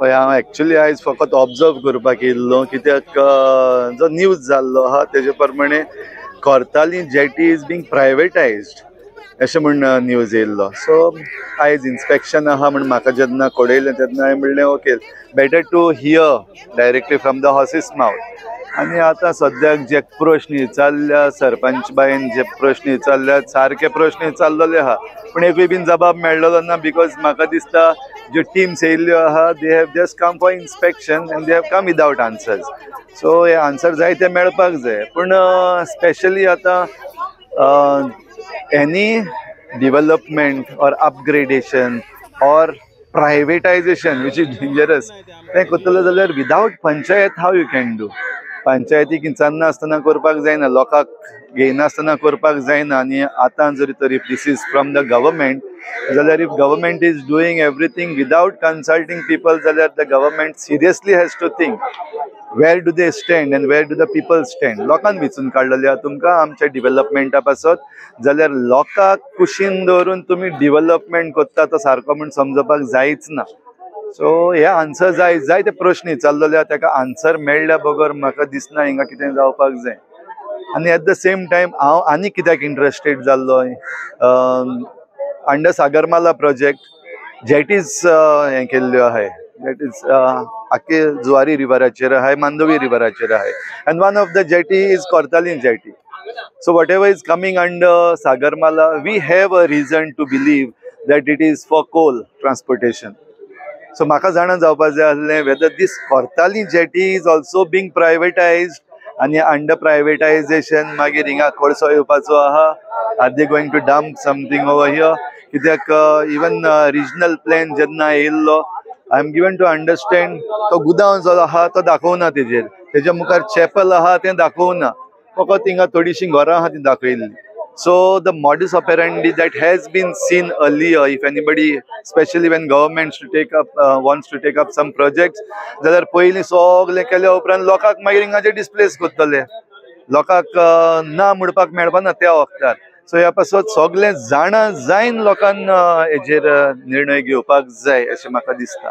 हय हांव एक्चुली आयज फकत ऑब्जर्व करपाक येयल्लो कित्याक जो न्यूज जाल्लो आहा तेजे प्रमाणे Cortalim jetty is being privatised अशें म्हण न्यूज येयल्लो. सो आयज इन्स्पेक्शन आहा म्हण म्हाका जेन्ना कळयलें तेन्ना हांवें म्हणलें okay better to hear directly from the horse's mouth आनी आतां सद्याक जे प्रश्न विचारल्या सरपंच बायन जे प्रश्न विचारल्यात सारके प्रश्न विचारलेले आहा पूण एकूय बीन जबाब मेळ्ळलो ना बिकॉज म्हाका दिसता ज्यो टीम येयल्ल्यो आहा they have just come for inspection and they have come without answers so हे आन्सर जाय ते मेळपाक जाय पूण स्पेशली आतां any development or upgradation or privatisation which is dangerous तें करतलो जाल्यार without panchayat how you can do पंचायतीक विचारना आसतना करपाक जायना लोकांक घेयनासतना करपाक जायना आनी आतां जरी तर if this is from the government जाल्यार if government is doing everything without consulting people जाल्यार the government seriously has to think where do they stand and where do the people stand लोकांक विचून काडलेले आहा तुमकां आमच्या डिव्हलपमेंटा पासत. जाल्यार लोकांक कुशीन दवरून तुमी डिव्हलपमेंट करता तो सारको म्हूण समजपाक जायच ना. सो हे आन्सर जाय जायते प्रश्न. विचारलेले ताका आन्सर मेळ्ळ्या बगर म्हाका दिसना हिंगा कितें जावपाक जाय. आनी एट द सेम टायम हांव आनी कित्याक इंट्रस्टेड जाल्लो अंडर सागरमाला प्रोजेक्ट जेटीज हें केल्ल्यो आहाय दॅट इज आख्खे जुवारी रिवराचेर आहाय मांदवी रिवराचेर आहाय and one of the jetty is कोर्तालीन jetty so whatever is coming under Sagarmala we have a reason to believe that it is for coal transportation so म्हाका जाणा जावपाक जाय आसलें whether this Cortalim jetty is also being privatise आनी under privatisation मागीर हिंगा कोळसो येवपाचो आहा. Are they going to dump something over here कित्याक इवन रिजनल प्लॅन जेन्ना येयल्लो I am given to understand तो गुदांव जो आहा तो दाखोवना तेजेर. तेज्या मुखार चॅपल आहा तें दाखोवना. फकत हिंगा थोडीशीं घरां आहा ती दाखयल्ली. So the modus operandi that has been seen earlier if anybody specially when government to take up wants to take up some projects जाल्यार पयलीं सगलें केल्या उपरांत लोकांक मागीर हिंगाचे डिस्प्लेस करतले. लोकांक अ, ना म्हणपाक मेळपाना त्या वखदार सो ह्या पासत सगळें जाणा जायन लोकांन अ, uh, हेजेर अ, uh, निर्णय घेवपाक जाय अशें म्हाका दिसता.